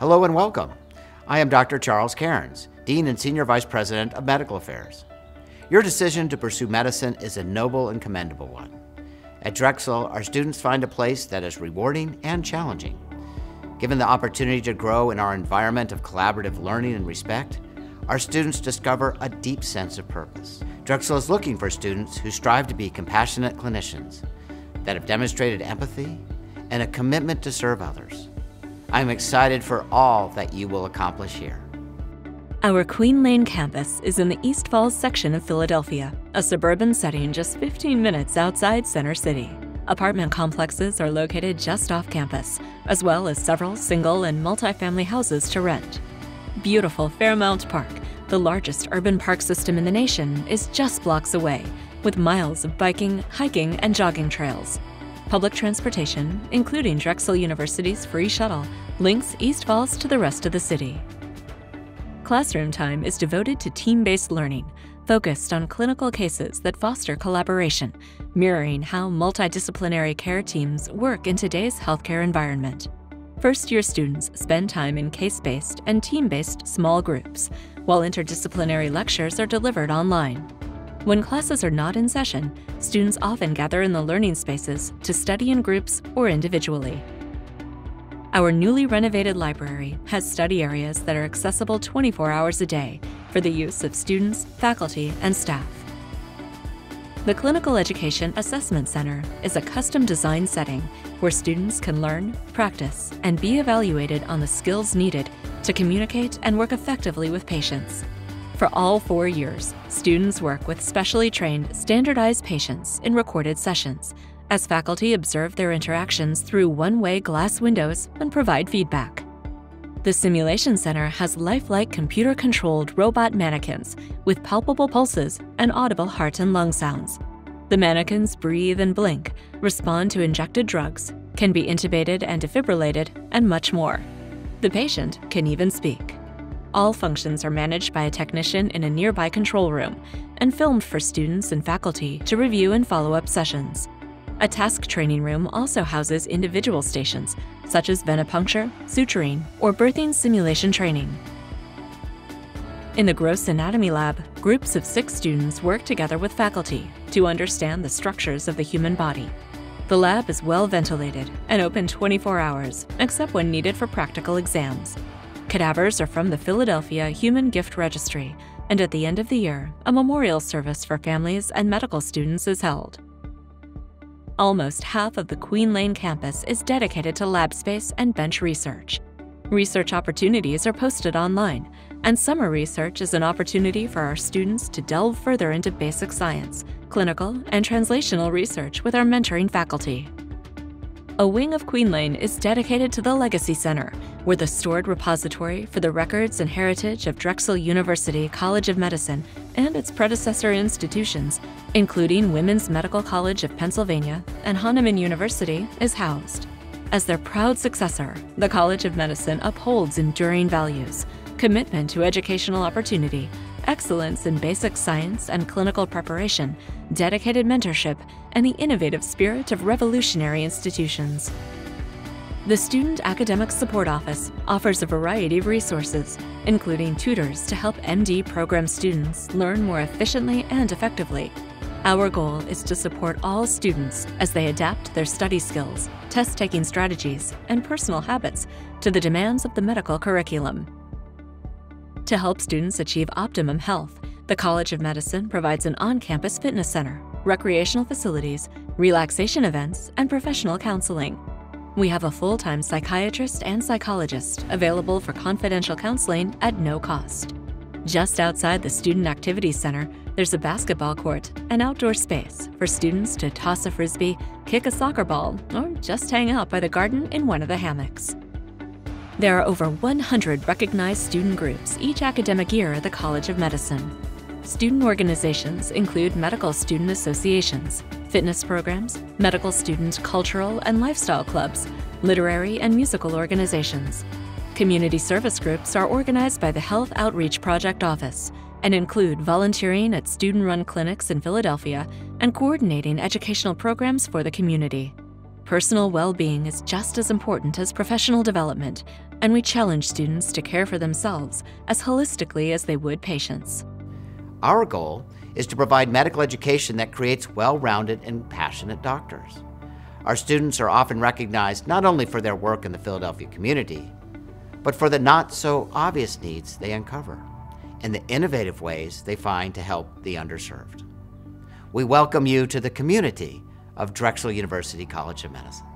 Hello and welcome. I am Dr. Charles Cairns, Dean and Senior Vice President of Medical Affairs. Your decision to pursue medicine is a noble and commendable one. At Drexel, our students find a place that is rewarding and challenging. Given the opportunity to grow in our environment of collaborative learning and respect, our students discover a deep sense of purpose. Drexel is looking for students who strive to be compassionate clinicians that have demonstrated empathy and a commitment to serve others. I'm excited for all that you will accomplish here. Our Queen Lane campus is in the East Falls section of Philadelphia, a suburban setting just 15 minutes outside Center City. Apartment complexes are located just off campus, as well as several single and multifamily houses to rent. Beautiful Fairmount Park, the largest urban park system in the nation, is just blocks away, with miles of biking, hiking, and jogging trails. Public transportation, including Drexel University's free shuttle, links East Falls to the rest of the city. Classroom time is devoted to team based learning, focused on clinical cases that foster collaboration, mirroring how multidisciplinary care teams work in today's healthcare environment. First year students spend time in case based and team based small groups, while interdisciplinary lectures are delivered online. When classes are not in session, students often gather in the learning spaces to study in groups or individually. Our newly renovated library has study areas that are accessible 24 hours a day for the use of students, faculty, and staff. The Clinical Education Assessment Center is a custom designed setting where students can learn, practice, and be evaluated on the skills needed to communicate and work effectively with patients. For all four years, students work with specially trained, standardized patients in recorded sessions, as faculty observe their interactions through one way glass windows and provide feedback. The Simulation Center has lifelike computer controlled robot mannequins with palpable pulses and audible heart and lung sounds. The mannequins breathe and blink, respond to injected drugs, can be intubated and defibrillated, and much more. The patient can even speak. All functions are managed by a technician in a nearby control room and filmed for students and faculty to review and follow up sessions. A task training room also houses individual stations, such as venipuncture, suturing, or birthing simulation training. In the gross anatomy lab, groups of six students work together with faculty to understand the structures of the human body. The lab is well ventilated and open 24 hours, except when needed for practical exams. Cadavers are from the Philadelphia Human Gift Registry, and at the end of the year, a memorial service for families and medical students is held. Almost half of the Queen Lane campus is dedicated to lab space and bench research. Research opportunities are posted online, and summer research is an opportunity for our students to delve further into basic science, clinical, and translational research with our mentoring faculty. A wing of Queen Lane is dedicated to the Legacy Center, where the stored repository for the records and heritage of Drexel University College of Medicine and its predecessor institutions, including Women's Medical College of Pennsylvania and Hahnemann University, is housed. As their proud successor, the College of Medicine upholds enduring values, commitment to educational opportunity, excellence in basic science and clinical preparation, dedicated mentorship, and the innovative spirit of revolutionary institutions. The Student Academic Support Office offers a variety of resources, including tutors to help MD program students learn more efficiently and effectively. Our goal is to support all students as they adapt their study skills, test taking strategies, and personal habits to the demands of the medical curriculum. To help students achieve optimum health, the College of Medicine provides an on campus fitness center, recreational facilities, relaxation events, and professional counseling. We have a full time psychiatrist and psychologist available for confidential counseling at no cost. Just outside the Student Activities Center, there's a basketball court and outdoor space for students to toss a frisbee, kick a soccer ball, or just hang out by the garden in one of the hammocks. There are over 100 recognized student groups each academic year at the College of Medicine. Student organizations include medical student associations, fitness programs, medical student cultural and lifestyle clubs, literary and musical organizations. Community service groups are organized by the Health Outreach Project Office and include volunteering at student run clinics in Philadelphia and coordinating educational programs for the community. Personal well being is just as important as professional development, and we challenge students to care for themselves as holistically as they would patients. Our goal is to provide medical education that creates well rounded and passionate doctors. Our students are often recognized not only for their work in the Philadelphia community, but for the not so obvious needs they uncover and the innovative ways they find to help the underserved. We welcome you to the community of Drexel University College of Medicine.